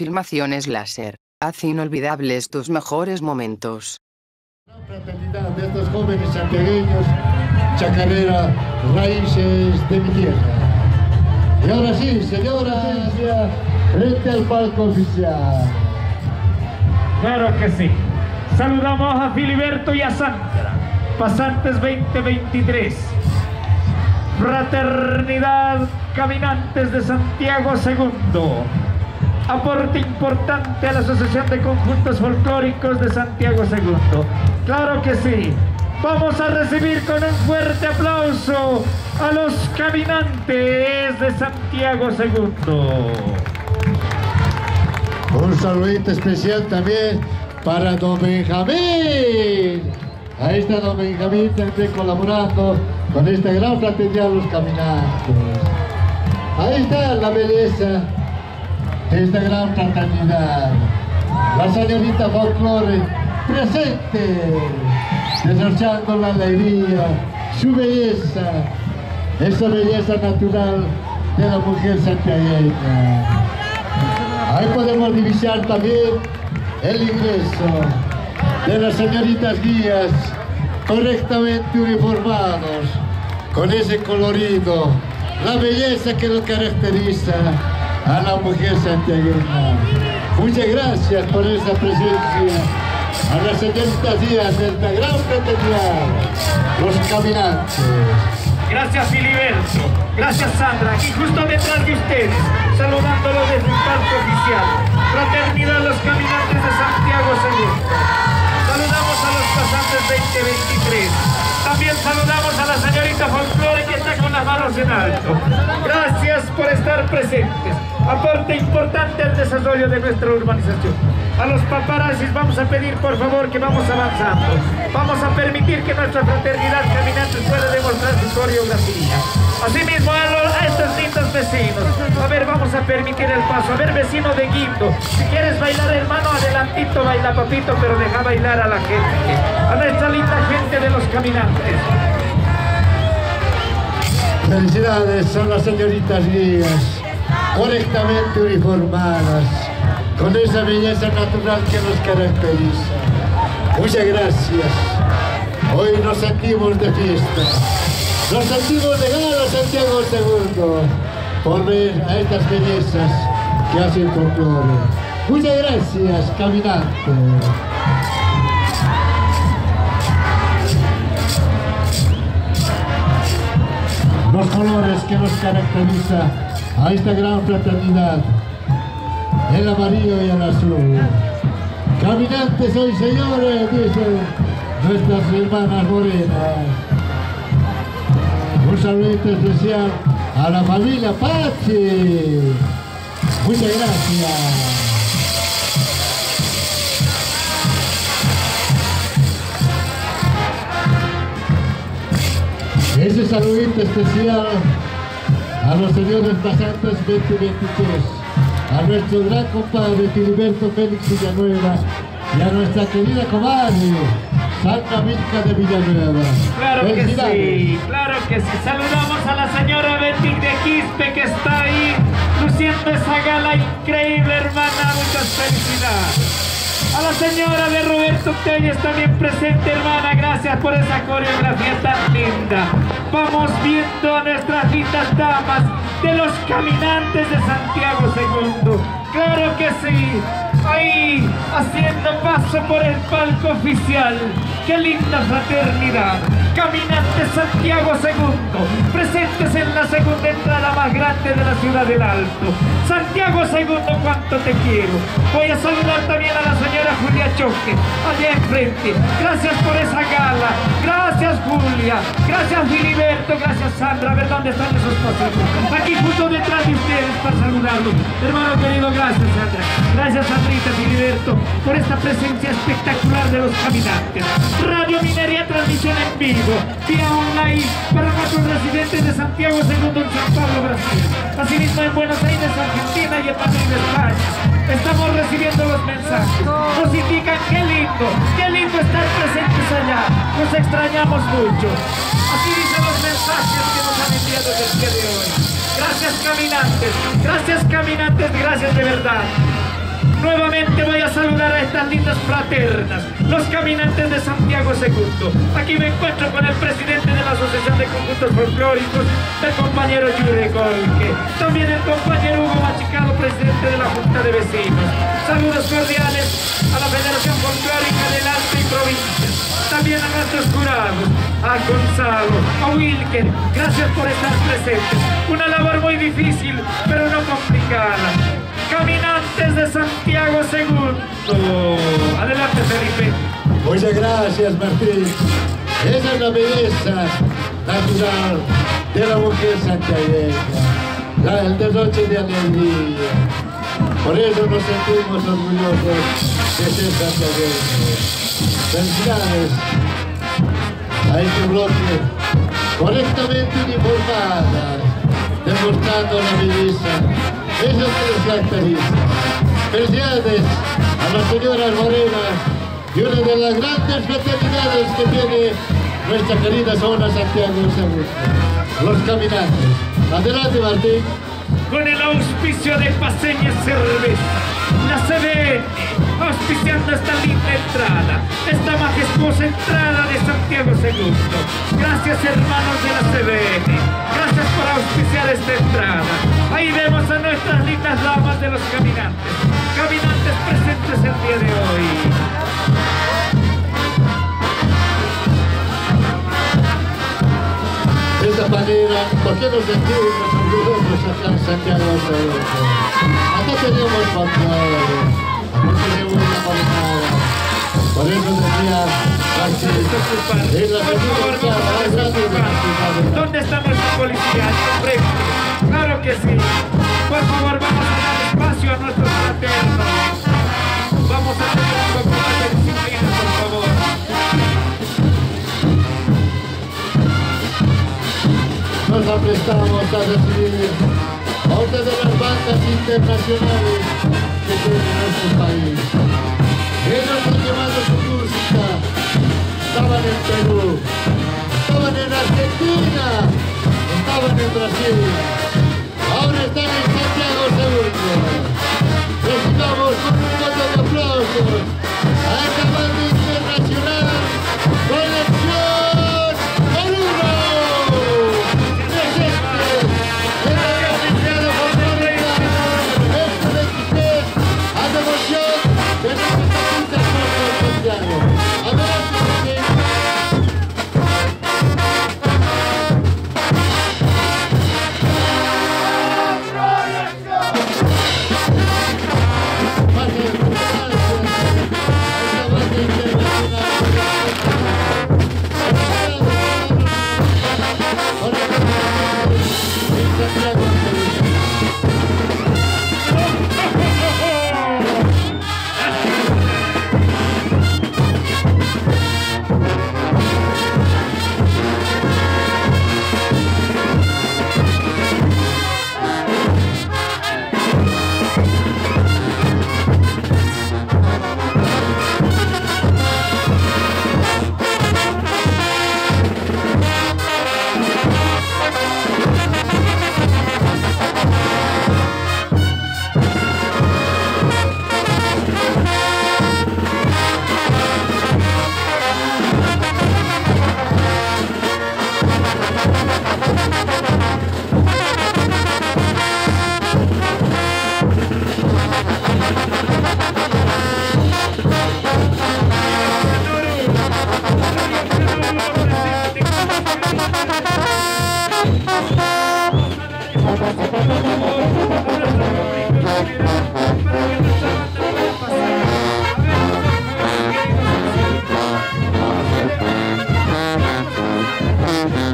Filmaciones láser. Haz inolvidables tus mejores momentos. La fraternidad de estos jóvenes santiagueños, chacarera, raíces de mi tierra. Y ahora sí, señora, frente al palco oficial. Claro que sí. Saludamos a Filiberto y a Sandra, pasantes 2023. Fraternidad Caminantes de Santiago II. Aporte importante a la Asociación de Conjuntos Folclóricos de Santiago II. Claro que sí. Vamos a recibir con un fuerte aplauso a los caminantes de Santiago II. Un saludito especial también para don Benjamín. Ahí está don Benjamín también colaborando con esta gran fraternidad de los caminantes. Ahí está la belleza esta gran fraternidad. La señorita folclore presente, desarrollando la alegría, su belleza, esa belleza natural de la mujer santiagueña. Ahí podemos divisar también el ingreso de las señoritas guías correctamente uniformados, con ese colorido, la belleza que lo caracteriza a la mujer santiagueña. Muchas gracias por esa presencia a las señoritas guías de esta gran fraternidad, los caminantes. Gracias Filiberto, gracias Sandra, y justo detrás de ustedes, saludándolo desde el palco oficial, Fraternidad Los Caminantes de Santiago II. Saludamos a los pasantes 2023. También saludamos a la señorita Folklore que está con las manos en alto. Gracias por estar presentes. Aporte importante al desarrollo de nuestra urbanización. A los paparazzis vamos a pedir por favor que vamos avanzando. Vamos a permitir que nuestra fraternidad caminantes pueda demostrar su coreografía. Asimismo a, los, a estos lindos vecinos. A ver, vamos a permitir el paso. A ver, vecino de Guindo. Si quieres bailar hermano, adelantito baila papito, pero deja bailar a la gente. A nuestra linda gente de los caminantes. Felicidades, son las señoritas guías, correctamente uniformadas, con esa belleza natural que nos caracteriza. Muchas gracias. Hoy nos sentimos de fiesta. Nos sentimos de gala Santiago II por ver a estas bellezas que hacen folclore. Muchas gracias, caminantes. los colores que nos caracteriza a esta gran fraternidad, el amarillo y el azul. Caminantes hoy, señores, dicen nuestras hermanas morenas. Un saludito especial a la familia Pachi. Muchas gracias. Ese saludito especial a los señores pasantes 2023, a nuestro gran compadre Filiberto Félix Villanueva y a nuestra querida comadre Santa Milka de Villanueva. Claro que sí, claro que sí. Saludamos a la señora Betty de Quispe que está ahí luciendo esa gala increíble, hermana. Muchas felicidades. A la señora de Roberto Telles también presente, hermana. Gracias por esa coreografía tan linda. Vamos viendo a nuestras lindas damas de los caminantes de Santiago II. Claro que sí. Ahí, haciendo paso por el palco oficial. ¡Qué linda fraternidad! Caminantes Santiago II, presentes en la segunda grande de la ciudad del Alto. Santiago II, cuánto te quiero. Voy a saludar también a la señora Julia Choque, allá enfrente. Gracias por esa gala. Gracias Julia. Gracias Filiberto. Gracias Sandra. A ver dónde están esos pasos. Aquí justo detrás de ustedes para saludarlos. Hermano querido, gracias Sandra. Gracias Sandrita Filiberto por esta presencia espectacular de los caminantes. Radio Minería transmisión en vivo vía online para nuestros residentes de Santiago II en San Pablo. Asimismo en Buenos Aires, Argentina y en Madrid, España. Estamos recibiendo los mensajes. Nos indican qué lindo, qué lindo estar presentes allá. Nos extrañamos mucho. Así dicen los mensajes que nos han enviado el día de hoy. Gracias caminantes, gracias caminantes, gracias de verdad. Nuevamente voy a saludar a estas lindas fraternas, los caminantes de Santiago II. Aquí me encuentro con el presidente de la Asociación de Conjuntos Folclóricos, el compañero Yure Golke. También el compañero Hugo Machicado, presidente de la Junta de Vecinos. Saludos cordiales a la Federación Folclórica del Alto y Provincia. También a nuestros jurados, a Gonzalo, a Wilker. Gracias por estar presentes. Una labor muy difícil, pero no complicada. Caminantes de Santiago II. Adelante, Felipe. Muchas gracias, Martín. Esa es la belleza natural de la mujer santiagueña, el derroche de alegría. Por eso nos sentimos orgullosos de ser santiagueños. Felicidades a este bloque correctamente uniformada, demostrando la belleza eso es caracteriza. Felicidades a las señoras morenas y una de las grandes fraternidades que tiene nuestra querida zona Santiago de Los caminantes. Adelante Martín. Con el auspicio de Paseña Cerveza, la CBN, auspiciando esta linda entrada, esta majestuosa entrada de Santiago II. Gracias hermanos de la CBN, gracias por auspiciar esta entrada. Ahí vemos a nuestras lindas damas de los caminantes. Caminantes presentes el día de hoy. De esta manera, ¿por qué nos sentimos orgullosos acá en Santiago de Acá tenemos folclore, acá tenemos. Por eso decía, así, la ¿Dónde está nuestra policía? Claro que sí. Por favor, vamos a dar espacio a nuestros fraternos. Vamos a tener un poco más de disciplina, por favor. Nos aprestamos a recibir a otra de las bandas internacionales que tiene nuestro país. Brasil. Ahora están en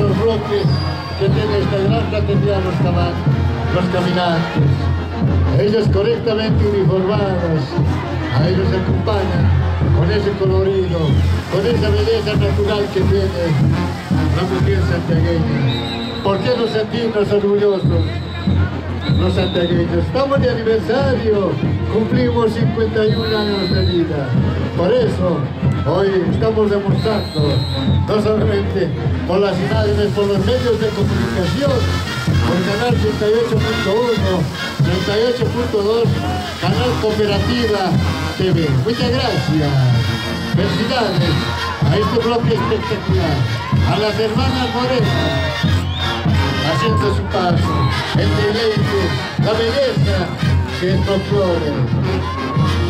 los bloques que tiene esta gran fraternidad los los caminantes. Ellos correctamente uniformados, a ellos acompañan con ese colorido, con esa belleza natural que tiene la mujer santiagueña. ¿Por qué no sentirnos orgullosos? Los santiagueños, estamos de aniversario, cumplimos 51 años de vida. Por eso, hoy estamos demostrando, no solamente por las imágenes, por los medios de comunicación, por Canal 38.1, 38.2, Canal Cooperativa TV. Muchas gracias. Felicidades a este bloque espectacular. A las hermanas Morenas, haciendo su paso, el deleite, la belleza que es.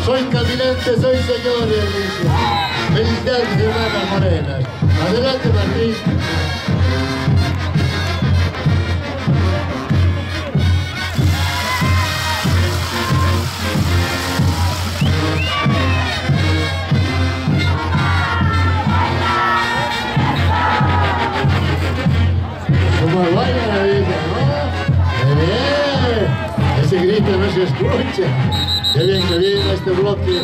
Soy caminante, soy dice. Felicidades, hermanas morenas. Adelante, Martín. Como vaya, dice, ¿no? ¡Qué bien! Ese grito no se escucha. ¡Qué bien que viene este bloque!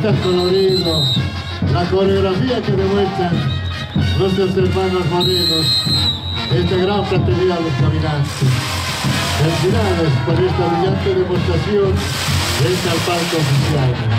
Ahí está el colorido. La coreografía que demuestran nuestros hermanos morenos. Esta gran fraternidad de los caminantes. Felicidades por esta brillante demostración del palco oficial.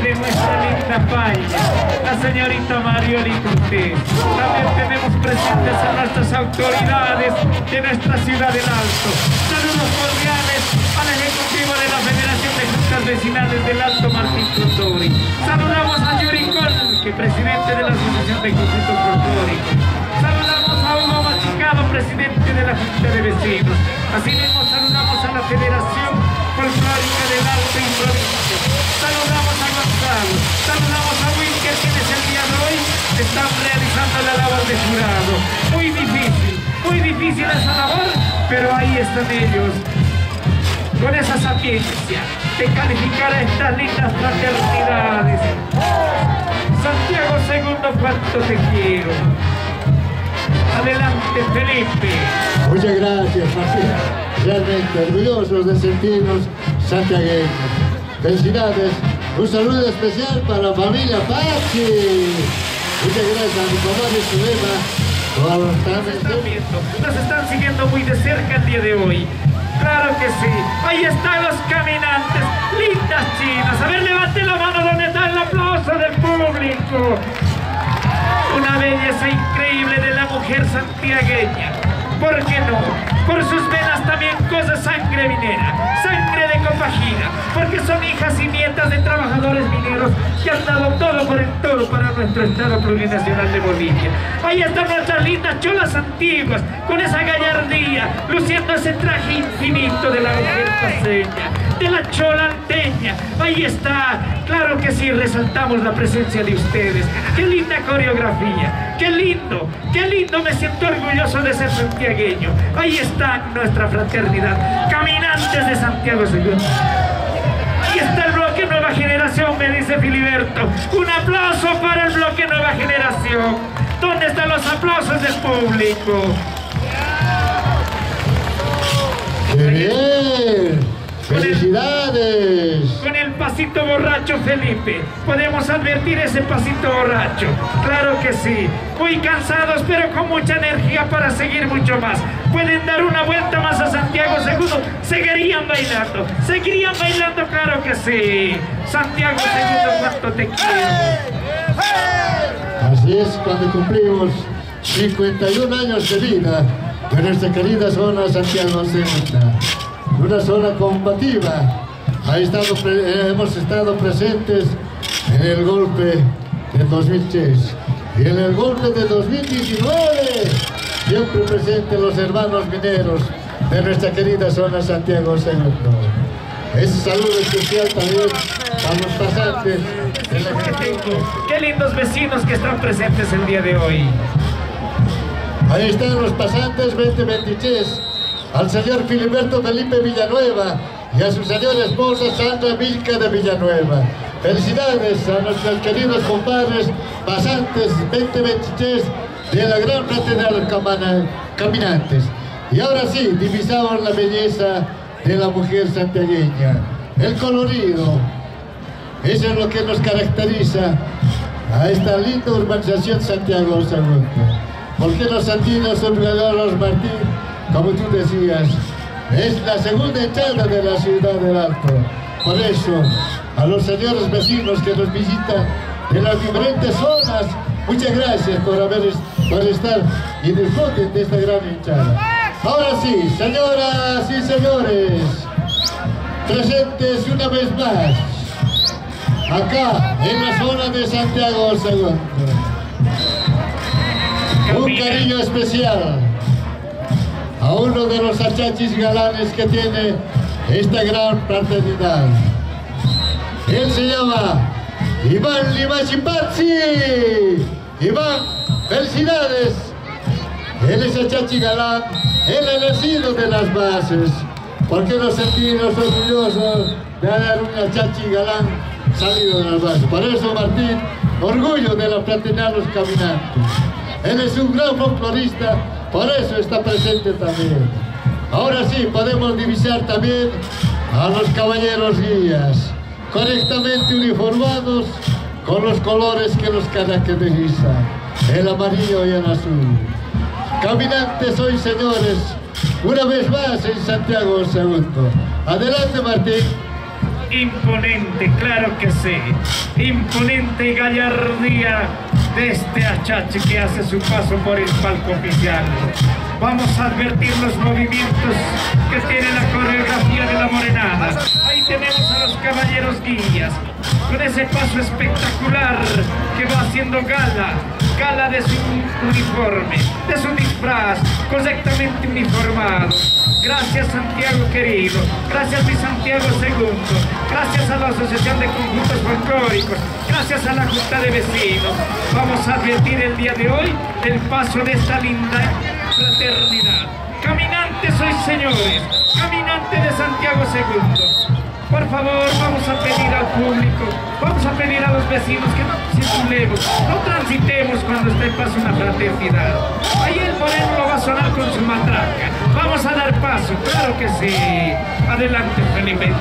De nuestra linda paella, la señorita Marioli Cortés. También tenemos presentes a nuestras autoridades de nuestra ciudad del Alto. Saludos cordiales al ejecutivo de la Federación de Juntas Vecinales del Alto, Martín Condori. Saludamos a Yuri que presidente de la Asociación de Conjuntos Folclóricos. Saludamos a Hugo Machicado, presidente de la Junta de Vecinos. Asimismo, saludamos a la Federación Folclórica del Alto y Provincia. Saludamos a Gonzalo, saludamos a Wilker, quienes el día de hoy están realizando la labor de jurado. Muy difícil, muy difícil esa labor, pero ahí están ellos. Con esa sapiencia de calificar a estas lindas fraternidades. Santiago II, cuánto te quiero. Adelante, Felipe. Muchas gracias, Martín. Realmente orgullosos de sentirnos santiagueños. Felicidades. Un saludo especial para la familia Pachi. Muchas gracias a mi comadre Zulema por estar viendo, nos están siguiendo muy de cerca el día de hoy. Claro que sí. Ahí están los caminantes, lindas chinas. A ver, levante la mano donde está el aplauso del público. Una belleza increíble de la mujer santiagueña. ¿Por qué no? Por sus venas también cosa sangre minera, sangre de compagina, porque son hijas y nietas de trabajadores mineros que han dado todo por el todo para nuestro Estado plurinacional de Bolivia. Ahí están nuestras lindas cholas antiguas, con esa gallardía, luciendo ese traje infinito de la mujer paseña, de la chola anteña. Ahí está, claro que sí, resaltamos la presencia de ustedes. Qué linda coreografía, qué lindo, qué lindo, me siento orgulloso de ser santiagueño. Ahí está nuestra fraternidad, caminantes de Santiago II. Ahí está el bloque Nueva Generación, me dice Filiberto. Un aplauso para el bloque Nueva Generación. ¿Dónde están los aplausos del público? ¡Qué bien! ¡Felicidades! Con el pasito borracho Felipe, podemos advertir ese pasito borracho. Claro que sí. Muy cansados, pero con mucha energía para seguir mucho más. Pueden dar una vuelta más a Santiago II. Seguirían bailando. Seguirían bailando, claro que sí. Santiago II, cuánto te quiero. Así es, cuando cumplimos 51 años de vida de nuestra querida zona Santiago Segunda, una zona combativa. Ha estado eh, hemos estado presentes en el golpe de 2003 y en el golpe de 2019, siempre presentes los hermanos mineros de nuestra querida zona Santiago Segunda. Ese saludo especial también a los pasantes de la Qué lindos vecinos que están presentes el día de hoy. Ahí están los pasantes 2023, al señor Filiberto Felipe Villanueva y a su señora esposa Sandra Milka de Villanueva. Felicidades a nuestros queridos compadres pasantes 2023 de la gran fraternidad caminantes. Y ahora sí, divisamos la belleza de la mujer santiagueña, el colorido. Eso es lo que nos caracteriza a esta linda urbanización Santiago II. Porque los santinos son los Martín, como tú decías, es la segunda entrada de la ciudad del Alto. Por eso, a los señores vecinos que nos visitan de las diferentes zonas, muchas gracias por, haber, por estar y disfruten de esta gran entrada. Ahora sí, señoras y señores, presentes una vez más, acá en la zona de Santiago II un cariño especial a uno de los achachis galanes que tiene esta gran fraternidad. Él se llama Iván Limachipazzi. Iván, felicidades. Él es achachi galán, él ha nacido de las bases. porque nos sentimos orgullosos de haber un achachi galán salido de las bases? Por eso, Martín, orgullo de la fraternidad Los Caminantes. Él es un gran folclorista, por eso está presente también. Ahora sí, podemos divisar también a los caballeros guías, correctamente uniformados con los colores que los caracterizan, el amarillo y el azul. Caminantes hoy, señores, una vez más en Santiago II. Adelante, Martín. Imponente, claro que sí. Imponente gallardía de este achache que hace su paso por el palco oficial. Vamos a advertir los movimientos que tiene la coreografía de la morenada. Ahí tenemos a los caballeros guías, con ese paso espectacular que va haciendo gala, gala de su uniforme, de su disfraz, correctamente uniformado. Gracias Santiago querido, gracias mi Santiago segundo, gracias a la Asociación de Conjuntos Folclóricos, gracias a la Junta de Vecinos. Vamos a advertir el día de hoy el paso de esta linda fraternidad. Caminantes sois señores, caminantes de Santiago II. Por favor, vamos a pedir al público, vamos a pedir a los vecinos que no circulemos, no transitemos cuando esté paso una fraternidad. Ahí el moreno lo va a sonar con su matraca. Vamos a dar paso, claro que sí. Adelante, Felipe.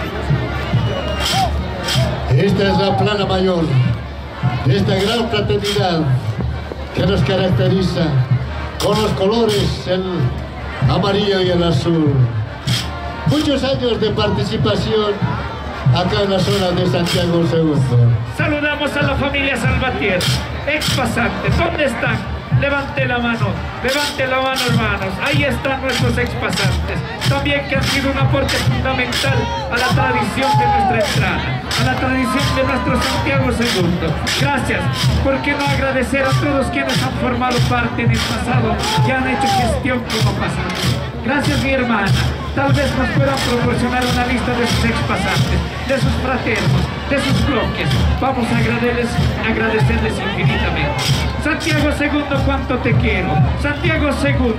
Esta es la plana mayor de esta gran fraternidad que nos caracteriza con los colores, el amarillo y el azul muchos años de participación acá en la zona de Santiago II. Saludamos a la familia Salvatier, ex pasantes, ¿dónde están? Levante la mano, levante la mano hermanos, ahí están nuestros ex pasantes, también que han sido un aporte fundamental a la tradición de nuestra entrada, a la tradición de nuestro Santiago II. Gracias, ¿por qué no agradecer a todos quienes han formado parte en el pasado, que han hecho gestión como pasantes? Gracias mi hermana, tal vez nos puedan proporcionar una lista de sus expasantes, de sus fraternos, de sus bloques. Vamos a agradecerles, infinitamente. Santiago II, cuánto te quiero. Santiago II,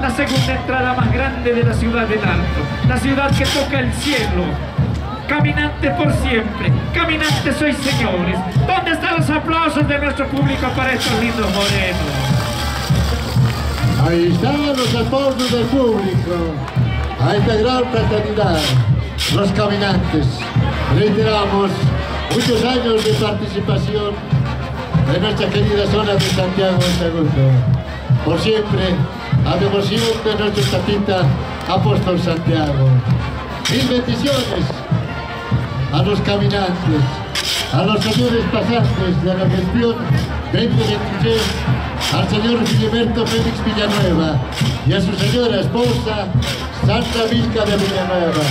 la segunda entrada más grande de la ciudad del Alto, la ciudad que toca el cielo. Caminante por siempre, caminante sois señores. ¿Dónde están los aplausos de nuestro público para estos lindos morenos? Ahí están los aplausos del público a esta gran fraternidad, los caminantes. Reiteramos muchos años de participación de nuestra querida zona de Santiago II. Por siempre, a devoción de nuestro tatita Apóstol Santiago. Mil bendiciones a los caminantes, a los señores pasantes de la gestión 2023 al señor Gilberto Félix Villanueva y a su señora esposa Santa Vilca de Villanueva.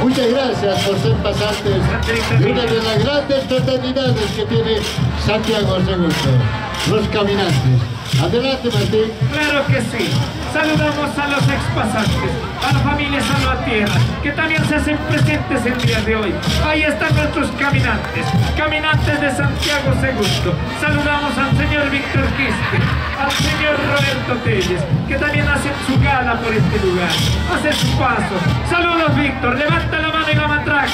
Muchas gracias por ser pasantes de una de las grandes fraternidades que tiene Santiago II, los caminantes. Adelante, Martín. Claro que sí. Saludamos a los expasantes, a la familia Salvatierra, que también se hacen presentes el día de hoy. Ahí están nuestros caminantes, caminantes de Santiago II. Saludamos al señor Víctor Quispe, al señor Roberto Telles, que también hacen su gala por este lugar, hacen su paso. Saludos, Víctor, levanta la mano y la matraca.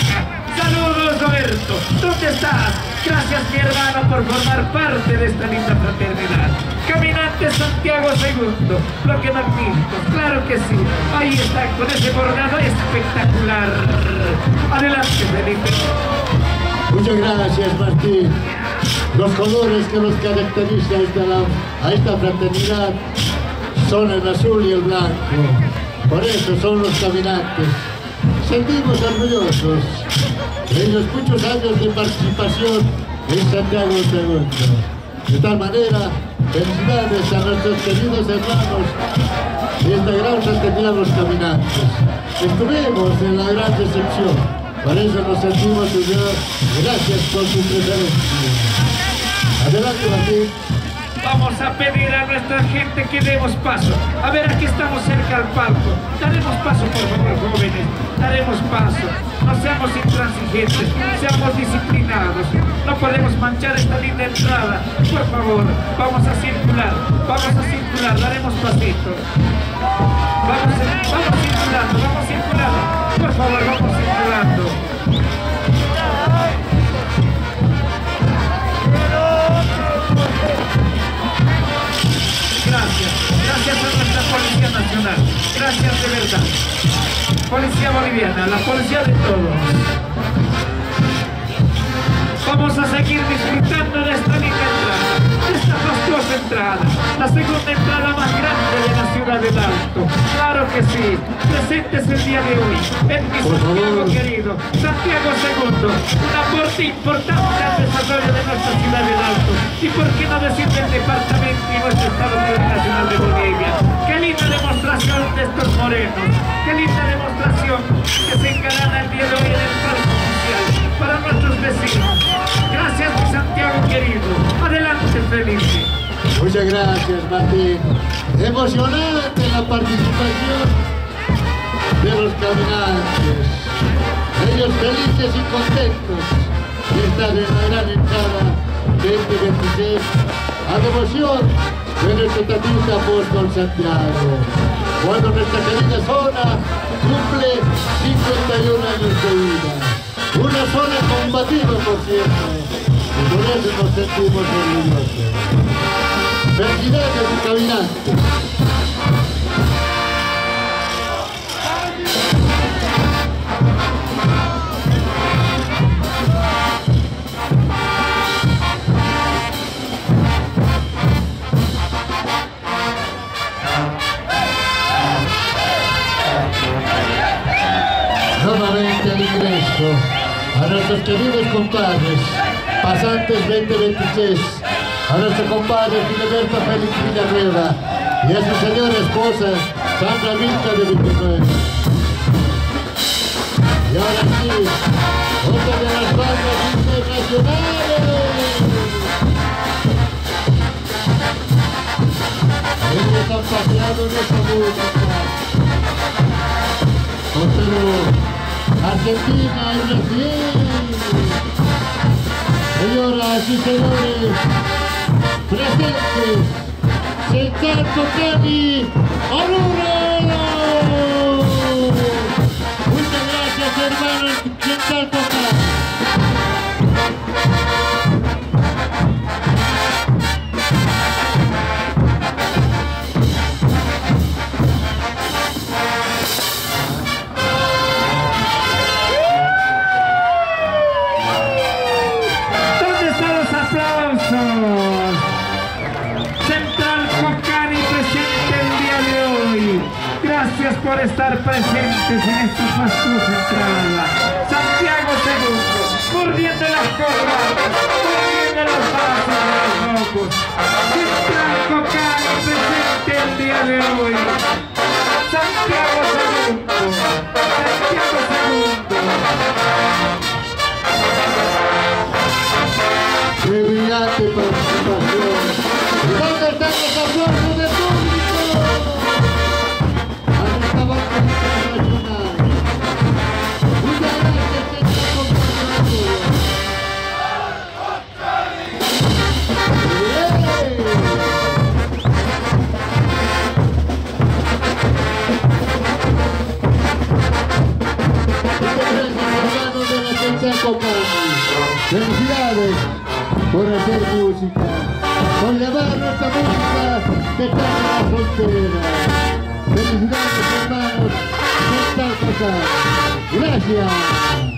Saludos Roberto, ¿dónde estás? Gracias mi hermano por formar parte de esta linda fraternidad. Caminante Santiago II, bloque magnífico, claro que sí. Ahí está con ese bordado espectacular. Adelante Felipe. Muchas gracias Martín. Los colores que nos caracterizan a esta fraternidad son el azul y el blanco. Por eso son los caminantes. Sentimos orgullosos de los muchos años de participación en Santiago II. De tal manera, felicidades a nuestros queridos hermanos de esta gran los caminantes. Estuvimos en la gran recepción, por eso nos sentimos orgullosos. Gracias por su presencia. Adelante, Martín. Vamos a pedir a nuestra gente que demos paso. A ver, aquí estamos cerca al palco. Daremos paso, por favor, jóvenes. Daremos paso. No seamos intransigentes, seamos disciplinados. No podemos manchar esta linda entrada. Por favor, vamos a circular. Vamos a circular, daremos pasito. Vamos, vamos circulando, vamos circulando. Por favor, vamos circulando. Nacional. Gracias de verdad. Policía Boliviana, la policía de todos. Vamos a seguir disfrutando de esta linda entrada, la segunda entrada más grande de la ciudad del Alto. Claro que sí, presentes el día de hoy en mi Santiago querido, Santiago II, un aporte importante al desarrollo de nuestra ciudad del Alto. Y por qué no decir del departamento y nuestro Estado Nacional de Bolivia. Qué linda demostración de estos morenos, qué linda demostración que se encarana el día de hoy en el parque para nuestros vecinos. Gracias, Santiago querido. Adelante, Felipe. Muchas gracias, Martín. Emocionante la participación de los caminantes. Ellos felices y contentos de estar en la gran entrada 2026 a devoción de nuestro tatita apóstol Santiago. Cuando nuestra querida zona cumple 51 años de vida. Una zona combativa, por cierto. Y por eso nos sentimos orgullosos. Felicidades, caminante. A nuestros queridos compadres, pasantes 2026 a nuestro compadre Filiberto Félix Villanueva y a su señora esposa Sandra Vilca de Villanueva. Y ahora sí, otra de las bandas internacionales. Ellos nuestra música. Argentina y Brasil. Señoras y señores, presentes, Central Cocani, Oruro. Estar presentes en esta fastuosa entrada. Santiago II, mordiendo las corbatas, mordiendo los brazos de los campos. Franco Cano presente el día de hoy. Santiago Segundo. Santiago Segundo. Felicidades por hacer música, por llevar nuestra música de tierra frontera. Felicidades, hermanos, por cosa. Gracias.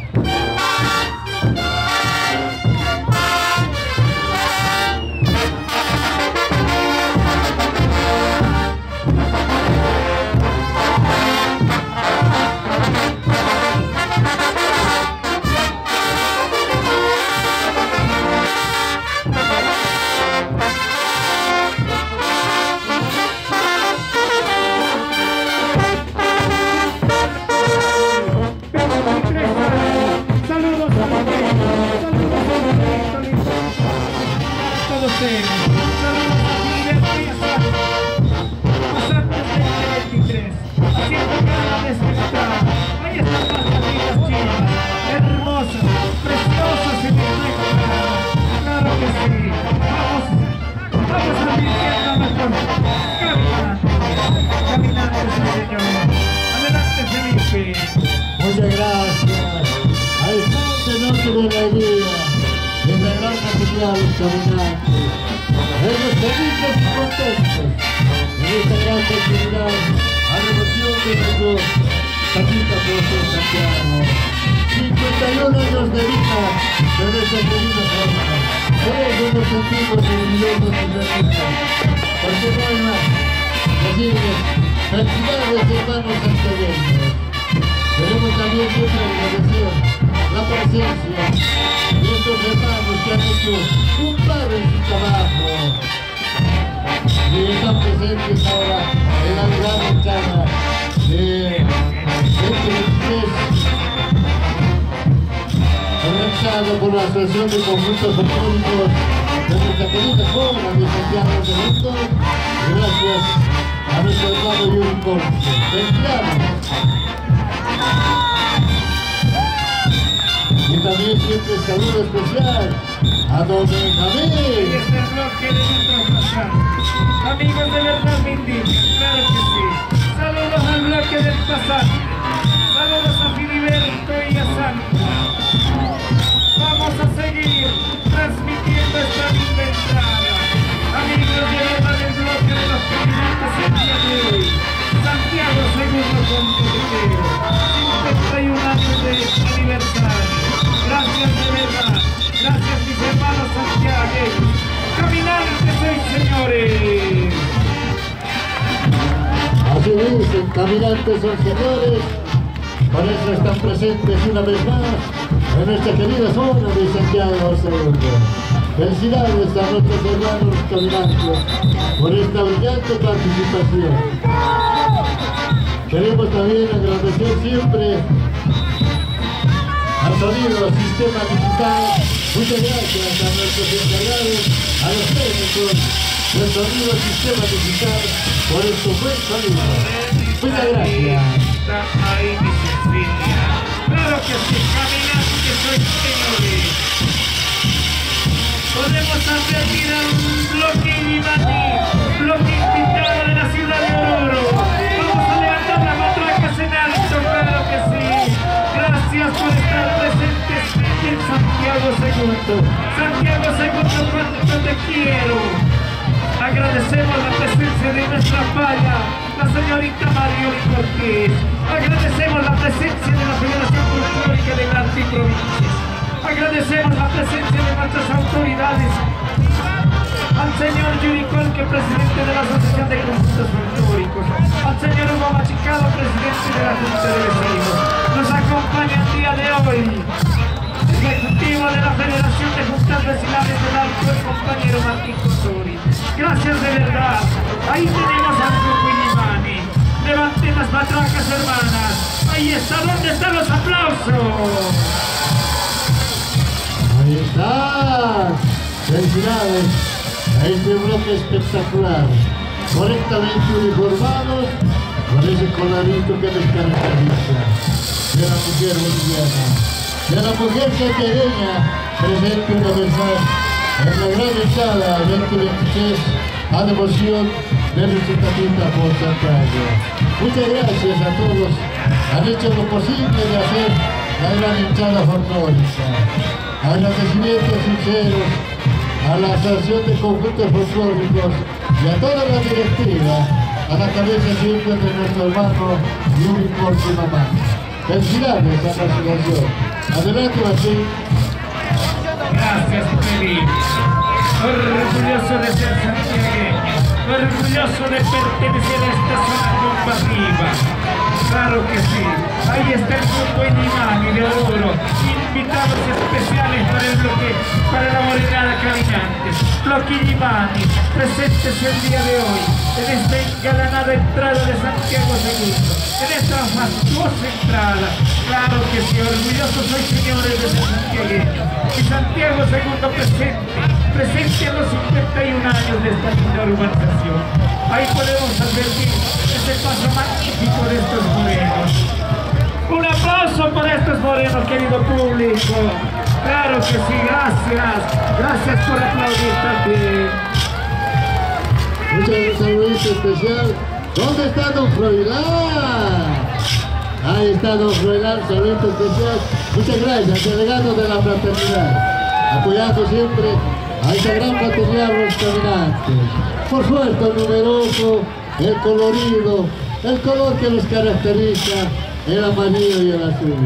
Patita Prócer Santiago. 51 años de vida de nuestra querida forma. Por eso nos sentimos orgullosos y felices. Porque no hay más. Decirles, felicidades hermanos santiagueños. Queremos también siempre agradecer la presencia de estos hermanos que han hecho un padre en su trabajo y están presentes ahora en la entrada de 23 organizado por la Asociación de Conjuntos Folclóricos de nuestra querida zona de Santiago del Mundo gracias a nuestro hermano Yuri Corte. ¡Felicidades! Y también siempre saludo especial a don Benjamín. este bloque de nuestro pasar. Amigos de verdad me claro que sí. Saludos al bloque del pasar. Saludos a Filiberto y a Santa. Vamos a seguir transmitiendo esta linda entrada. Amigos de verdad del bloque de los caminantes el día de hoy. Santiago Segundo Constitución. 51 años de aniversario. Gracias de verdad. Gracias mis hermanos Santiago. Caminantes señores. Así dicen, caminantes son señores, por eso están presentes una vez más en nuestra querida zona de Santiago Segundo. Felicidades a nuestros hermanos caminantes por esta brillante participación. Queremos también agradecer siempre al sonido, al sistema digital. Muchas gracias a nuestros encargados, a los técnicos del sonido, sistema digital, por este buen sonido. Muchas gracias. Ahí mi Cecilia. Claro que sí, caminantes soy señores. Podemos advertir a un bloque Ivani, bloque invitado de la ciudad de Oruro. Vamos a levantar las matracas en alto, claro que sí. Gracias por estar presentes en Santiago Segundo. Santiago Segundo, cuánto te quiero. Agradecemos la presencia de nuestra falla, la señorita Marioli Cortés. Agradecemos la presencia de la Federación Folclórica de Grandes Provincias. Agradecemos la presencia de nuestras autoridades. Al señor Yuri Colque, presidente de la Asociación de Conjuntos Folclóricos. Al señor Hugo Machicado, presidente de la Junta de Vecinos. Nos acompaña el día de hoy. Ejecutivo de la Federación de Juntas profesionales del alto el compañero Martín Costori. Gracias de verdad. Ahí tenemos al. Levanten las matracas, hermanas. Ahí está, ¿dónde están los aplausos? Ahí está. Felicidades a este bloque espectacular. Correctamente uniformados con ese colarito que les caracteriza de la mujer boliviana, de la mujer catereña presente universal en la gran echada 2023 a devoción tapita por Santiago. Muchas gracias a todos, han hecho lo posible de hacer la gran hinchada folclórica. Agradecimientos sinceros a la Asociación de Conjuntos Folclóricos y a toda la directiva, a la cabeza siempre de nuestro hermano y único mamá. Felicidades a la asociación. Adelante, Martín. Gracias, Felipe. Orgulloso de ser santiagueño, orgulloso de pertenecer a esta zona combativa. Claro que sí. Ahí está el grupo Inimani de Oro. Invitados especiales para el bloque, para la morenada caminante. Bloque Inimani, presentes el día de hoy en esta engalanada entrada de Santiago II. En esta fastuosa entrada. Claro que sí, orgulloso soy señores de santiagueño. Y Santiago II presente, presente a los 51 años de esta linda urbanización. Ahí podemos advertir ese paso magnífico de estos morenos. Un aplauso para estos morenos, querido público. Claro que sí, gracias. Gracias por aplaudir también. Muchas saludito especial. ¿Dónde está Don Froilán? Ahí está Don Froilán, saludito especial. Muchas gracias, delegado de la fraternidad. Apoyando siempre a esta gran fraternidad de los caminantes. Por supuesto, el numeroso, el colorido, el color que los caracteriza, el amarillo y el azul.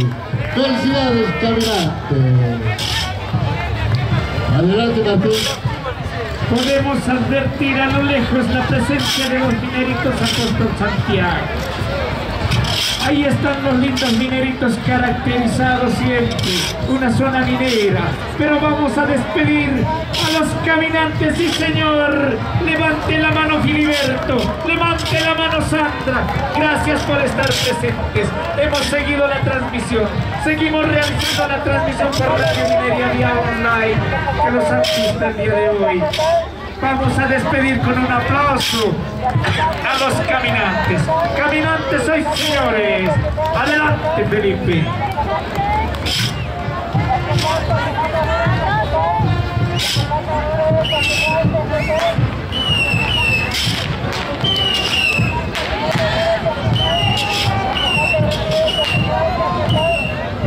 Felicidades, caminantes. Adelante, Martín. Podemos advertir a lo lejos la presencia de los mineritos Apóstol Santiago. Ahí están los lindos mineritos caracterizados siempre, una zona minera. Pero vamos a despedir a los caminantes, sí señor. Levante la mano Filiberto, levante la mano Sandra. Gracias por estar presentes. Hemos seguido la transmisión. Seguimos realizando la transmisión por Radio Minería Vía Online que los visto el día de hoy. Vamos a despedir con un aplauso a los caminantes. Caminantes sois señores. Adelante, Felipe.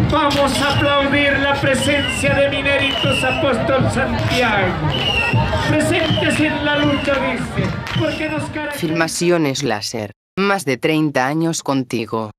Vamos a aplaudir la presencia de Mineritos Apóstol Santiago. Presentes en la lucha, dice, porque nos. Filmaciones láser. Más de 30 años contigo.